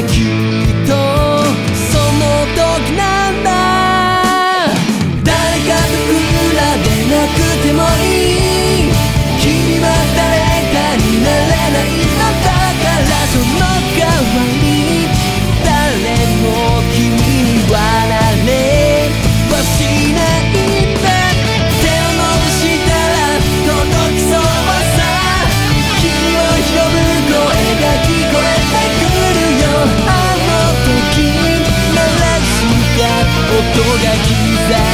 like you. が刻む